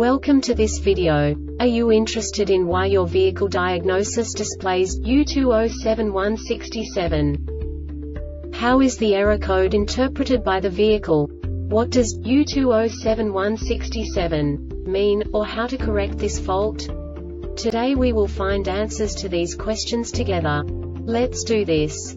Welcome to this video. Are you interested in why your vehicle diagnosis displays U207167? How is the error code interpreted by the vehicle? What does U207167 mean, or how to correct this fault? Today we will find answers to these questions together. Let's do this.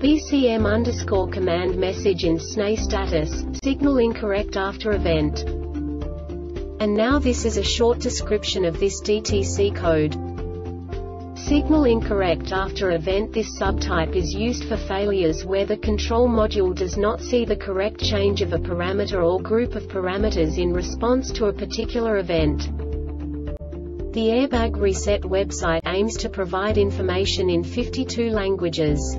BCM underscore command message in SNA status, signal incorrect after event. And now this is a short description of this DTC code. Signal incorrect after event This subtype is used for failures where the control module does not see the correct change of a parameter or group of parameters in response to a particular event. The Airbag Reset website aims to provide information in 52 languages.